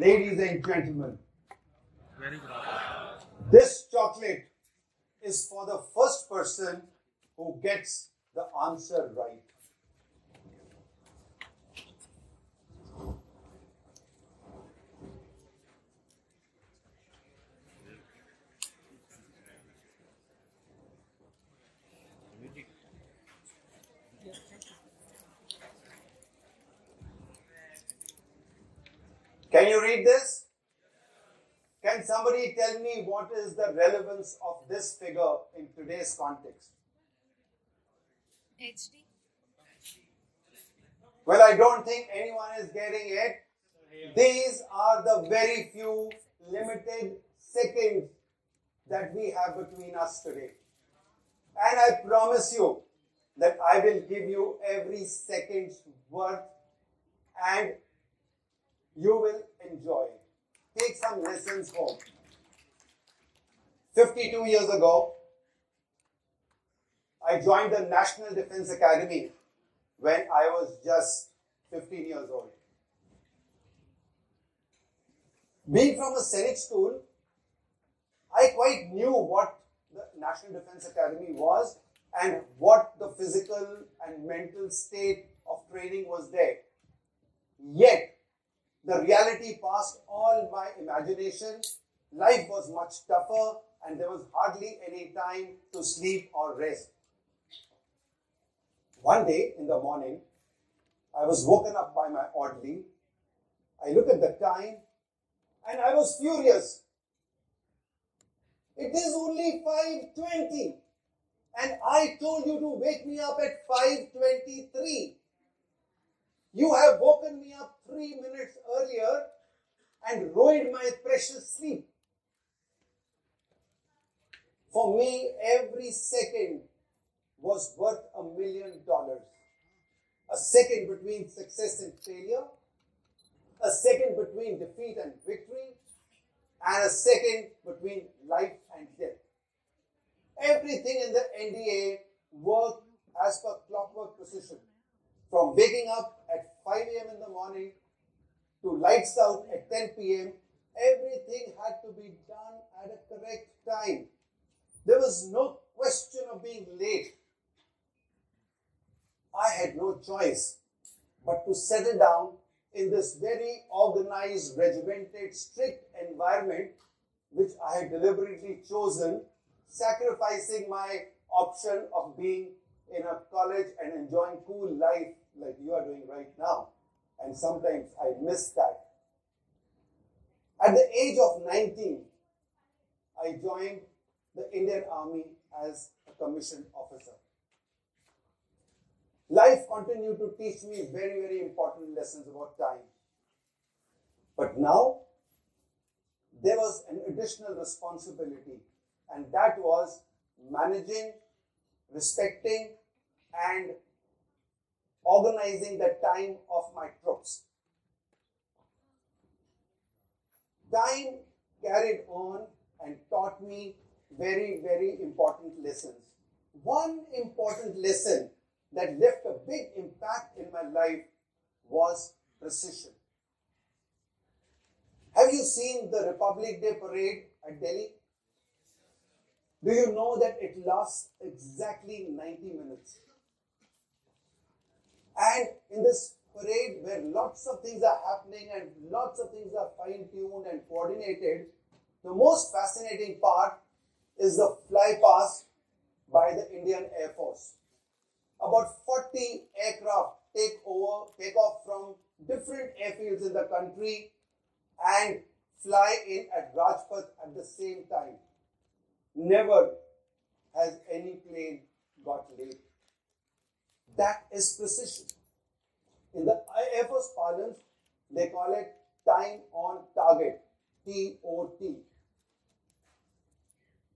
Ladies and gentlemen. This chocolate is for the first person who gets the answer right. Can you read this? Can somebody tell me what is the relevance of this figure in today's context? HD. Well, I don't think anyone is getting it. These are the very few limited seconds that we have between us today. And I promise you that I will give you every second's worth and you will enjoy it. Take some lessons home. 52 years ago, I joined the National Defense Academy when I was just 15 years old. Being from a Sainik school, I quite knew what the National Defense Academy was and what the physical and mental state of training was there. Yet, the reality passed all my imagination. Life was much tougher and there was hardly any time to sleep or rest. One day in the morning, I was woken up by my orderly. I look at the time and I was furious. It is only 5.20 and I told you to wake me up at 5.23. You have woken me up three minutes earlier and ruined my precious sleep. For me, every second was worth a million dollars. A second between success and failure, a second between defeat and victory, and a second between life and death. Everything in the NDA worked as per clockwork precision. From waking up at 5 a.m. in the morning to lights out at 10 p.m., everything had to be done at a correct time. There was no question of being late. I had no choice but to settle down in this very organized, regimented, strict environment which I had deliberately chosen, sacrificing my option of being in a college and enjoying cool life like you are doing right now. And sometimes I miss that. At the age of 19, I joined the Indian Army as a commissioned officer. Life continued to teach me very, very important lessons about time. But now, there was an additional responsibility, and that was managing, respecting, and organizing the time of my troops. Time carried on and taught me very, very important lessons. One important lesson that left a big impact in my life was precision. Have you seen the Republic Day parade at Delhi? Do you know that it lasts exactly 90 minutes? And in this parade, where lots of things are happening and lots of things are fine tuned and coordinated, the most fascinating part is the fly past by the Indian Air Force. About 40 aircraft take over, take off from different airfields in the country and fly in at Rajpath at the same time. Never has any plane got late. That is precision. In the Air Force parlance, they call it time on target, TOT.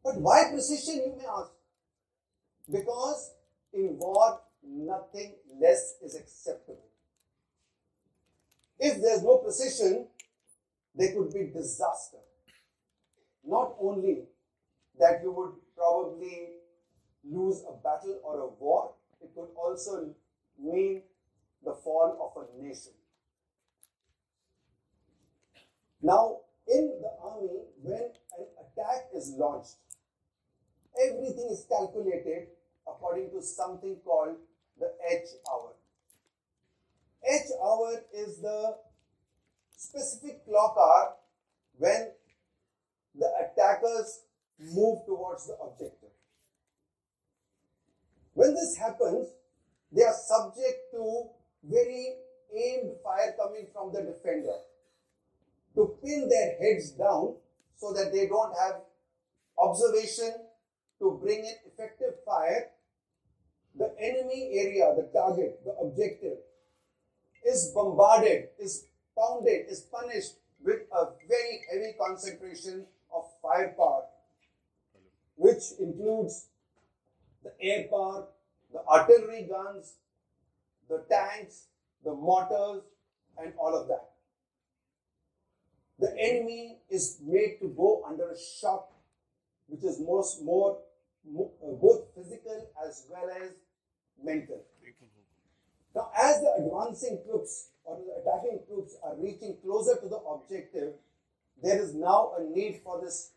But why precision, you may ask? Because in war, nothing less is acceptable. If there's no precision, there could be disaster. Not only that you would probably lose a battle or a war, it could also mean the fall of a nation. Now, in the army, when an attack is launched, everything is calculated according to something called the H hour. H hour is the specific clock hour when the attackers move towards the objective. When this happens, they are subject to very aimed fire coming from the defender to pin their heads down so that they don't have observation to bring in effective fire. The enemy area, the target, the objective, is bombarded, is pounded, is punished with a very heavy concentration of firepower, which includes the air power, the artillery guns, the tanks, the mortars, and all of that. The enemy is made to go under a shock, which is most more, more uh, both physical as well as mental. Now, as the advancing troops or the attacking troops are reaching closer to the objective, there is now a need for this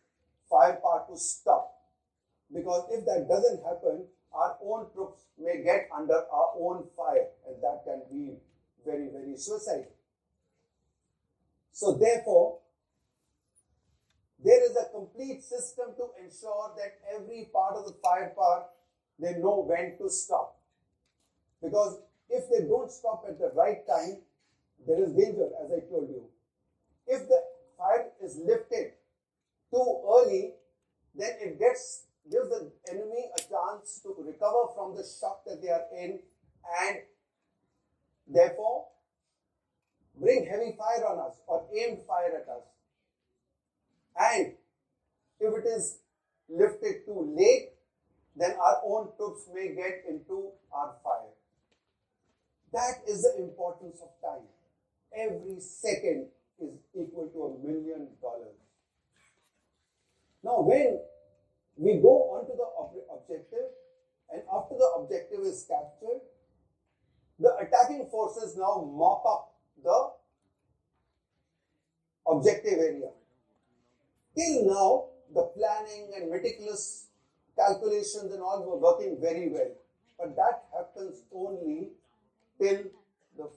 firepower to stop. Because if that doesn't happen, our own troops may get under our own fire, and that can be very, very suicidal. So, therefore, there is a complete system to ensure that every part of the firepower they know when to stop. Because if they don't stop at the right time, there is danger, as I told you. If the fire is lifted too early, then it gets gives the enemy a chance to recover from the shock that they are in and therefore bring heavy fire on us or aimed fire at us. And if it is lifted too late, then our own troops may get into our fire. That is the importance of time. Every second is equal to a million dollars. Now, when we go on to the ob- objective, and after the objective is captured, the attacking forces now mop up the objective area. Till now, the planning and meticulous calculations and all were working very well. But that happens only till the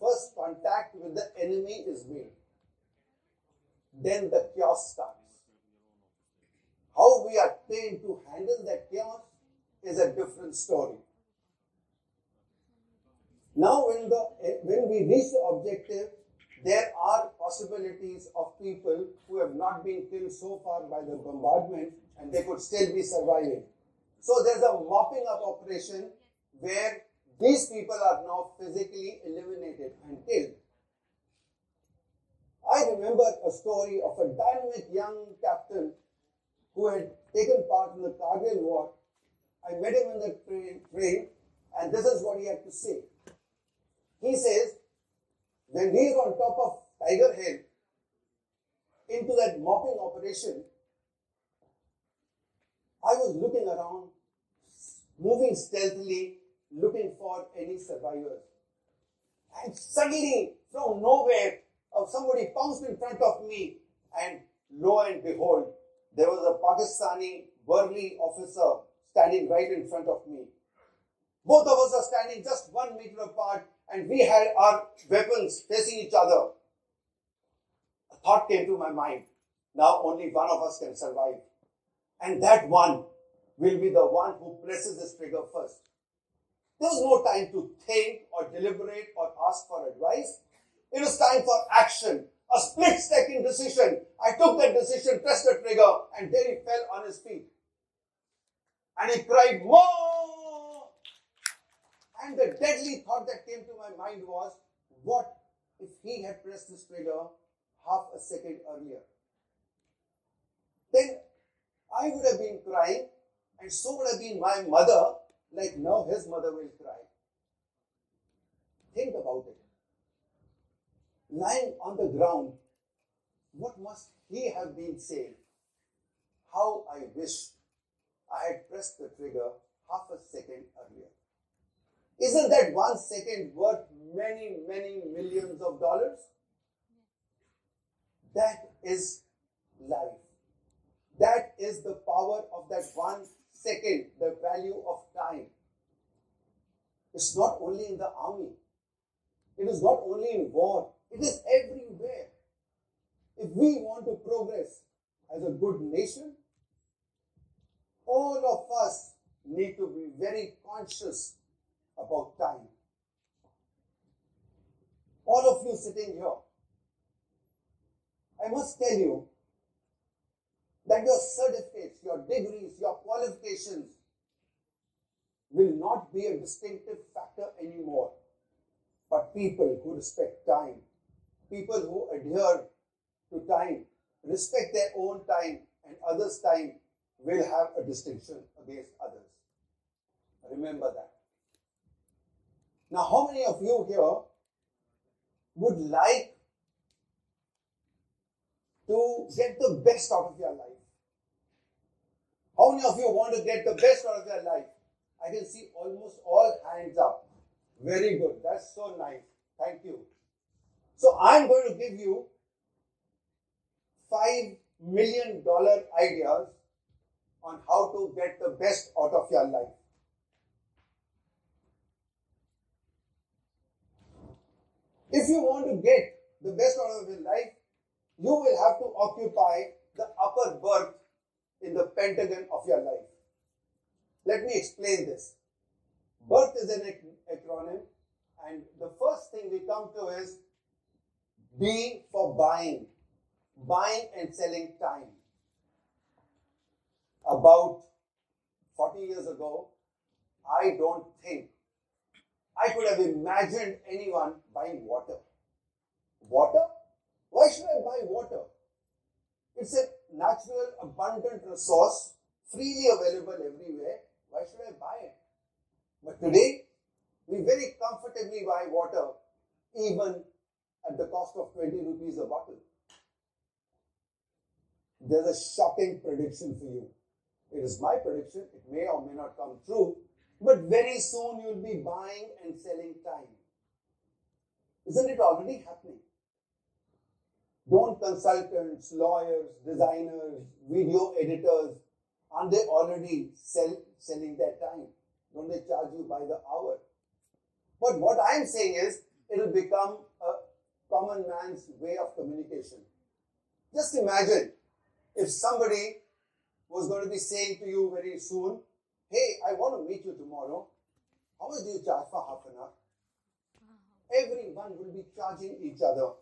first contact with the enemy is made. Then the chaos starts. How we are trained to handle that chaos is a different story. Now, when the when we reach the objective, there are possibilities of people who have not been killed so far by the bombardment and they could still be surviving. So there's a mopping up operation where these people are now physically eliminated and killed. I remember a story of a dynamic young captain who had taken part in the Kargil war. I met him in the train, train and this is what he had to say. He says, when we were on top of Tiger Hill, into that mopping operation, I was looking around, moving stealthily, looking for any survivors. And suddenly, from nowhere, uh, somebody pounced in front of me, and lo and behold, there was a Pakistani burly officer standing right in front of me. Both of us are standing just one meter apart, and we had our weapons facing each other. A thought came to my mind. Now only one of us can survive. And that one will be the one who presses this trigger first. There was no time to think or deliberate or ask for advice. It was time for action. A split second decision. I took that decision, pressed the trigger, and there he fell on his feet. And he cried, Whoa! And the deadly thought that came to my mind was, what if he had pressed this trigger half a second earlier? Then I would have been crying, and so would have been my mother, like now his mother will cry. Think about it. Lying on the ground, what must he have been saying? How I wish I had pressed the trigger half a second earlier. Isn't that one second worth many, many millions of dollars? That is life. That is the power of that one second, the value of time. It's not only in the army, it is not only in war, it is everywhere. If we want to progress as a good nation, all of us need to be very conscious about time. All of you sitting here, I must tell you that your certificates, your degrees, your qualifications will not be a distinctive factor anymore. But people who respect time, people who adhere to time, respect their own time and others' time, will have a distinction against others. Remember that. Now, how many of you here would like to get the best out of your life? How many of you want to get the best out of your life? I can see almost all hands up. Very good. That's so nice. Thank you. So I'm going to give you five million dollar ideas on how to get the best out of your life. If you want to get the best out of your life, you will have to occupy the upper berth in the pentagon of your life. Let me explain this. Berth is an acronym, and the first thing we come to is B for buying, buying and selling time. About 40 years ago, I don't think I could have imagined anyone buying water. Water? Why should I buy water? It's a natural, abundant resource, freely available everywhere. Why should I buy it? But today, we very comfortably buy water, even at the cost of 20 rupees a bottle. There's a shocking prediction for you. It is my prediction. It may or may not come true. But very soon you'll be buying and selling time. Isn't it already happening? Don't consultants, lawyers, designers, video editors, aren't they already sell, selling their time? Don't they charge you by the hour? But what I'm saying is, it'll become common man's way of communication. Just imagine if somebody was going to be saying to you very soon, Hey, I want to meet you tomorrow. How much do you charge for half an hour? Everyone will be charging each other.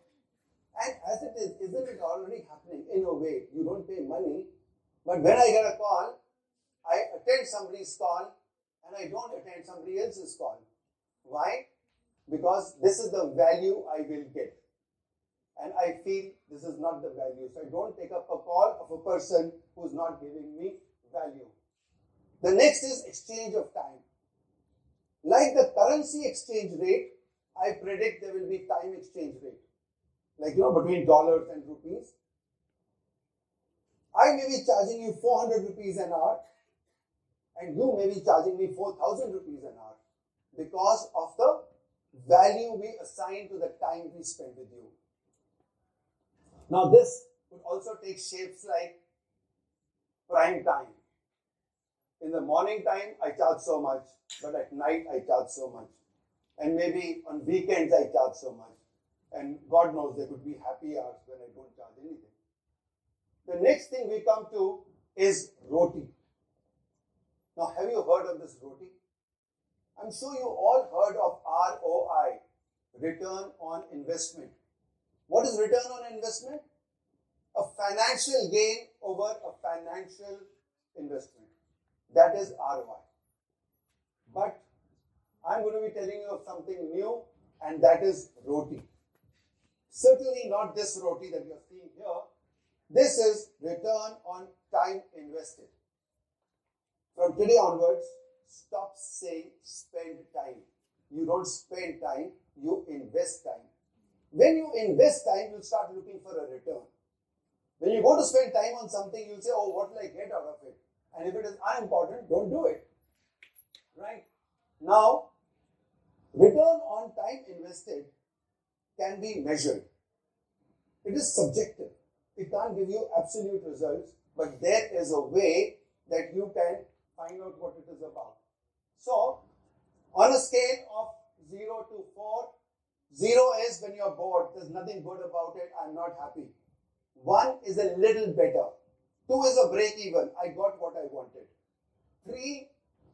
And as it is, isn't it already happening in a way? You don't pay money, but when I get a call, I attend somebody's call and I don't attend somebody else's call. Why? Because this is the value I will get. And I feel this is not the value. So I don't take up a call of a person who's not giving me value. The next is exchange of time. Like the currency exchange rate, I predict there will be time exchange rate. Like, you know, between dollars and rupees. I may be charging you 400 rupees an hour and you may be charging me 4,000 rupees an hour because of the value we assign to the time we spend with you. Now, this could also take shapes like prime time. In the morning time, I charge so much, but at night, I charge so much. And maybe on weekends, I charge so much. And God knows there could be happy hours when I don't charge anything. The next thing we come to is roti. Now, have you heard of this roti? I'm sure you all heard of ROI, return on investment. What is return on investment? A financial gain over a financial investment. That is ROI. But I'm going to be telling you of something new, and that is roti. Certainly not this roti that you're seeing here. This is return on time invested. From today onwards, stop saying spend time. You don't spend time, you invest time. When you invest time, you'll start looking for a return. When you go to spend time on something, you'll say, Oh, what will I get out of it? And if it is unimportant, don't do it. Right? Now, return on time invested can be measured. It is subjective. It can't give you absolute results, but there is a way that you can find out what it is about. So, on a scale of 0 to 4, 0 is when you're bored, there's nothing good about it, I'm not happy. 1 is a little better. 2 is a break even, I got what I wanted. 3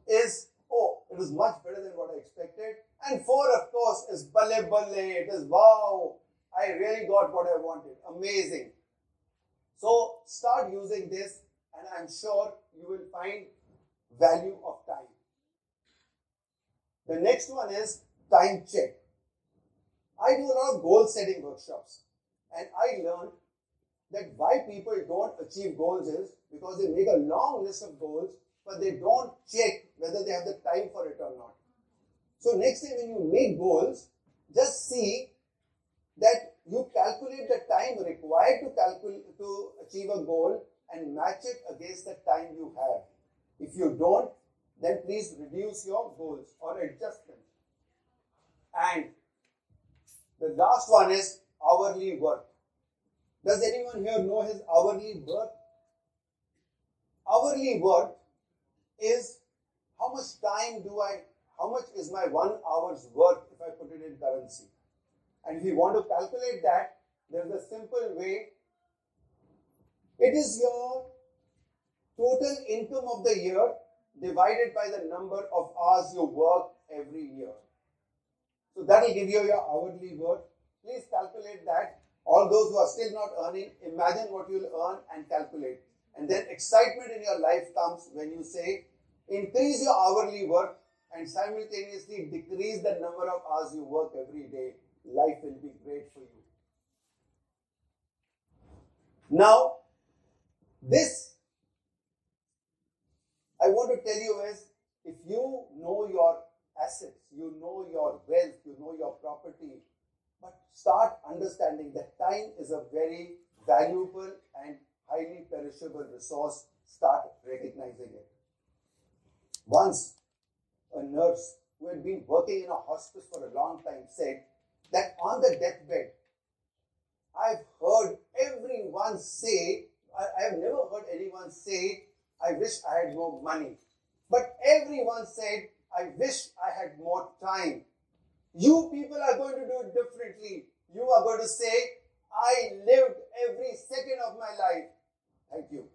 is, oh, it was much better than what I expected. And 4, of course, is balle balle, it is wow, I really got what I wanted. Amazing. So start using this and I'm sure you will find value of time. The next one is time check. I do a lot of goal setting workshops and I learned that why people don't achieve goals is because they make a long list of goals but they don't check whether they have the time for it or not. So next time when you make goals, just see that you calculate the time required to calculate to achieve a goal and match it against the time you have. If you don't, then please reduce your goals or adjust them. And the last one is hourly work. Does anyone here know his hourly work? Hourly work is how much time do I, how much is my one hour's work if I put it in currency? And if you want to calculate that, there's a simple way. It is your total income of the year divided by the number of hours you work every year. So that will give you your hourly work. Please calculate that. All those who are still not earning, imagine what you'll earn and calculate. And then excitement in your life comes when you say, increase your hourly work and simultaneously decrease the number of hours you work every day life will be great for you. Now, this I want to tell you is if you know your assets, you know your wealth, you know your property, but start understanding that time is a very valuable and highly perishable resource. Start recognizing it. Once, a nurse who had been working in a hospice for a long time said, that on the deathbed, I've heard everyone say, I, have never heard anyone say, I wish I had more money. But everyone said, I wish I had more time. You people are going to do it differently. You are going to say, I lived every second of my life. Thank you.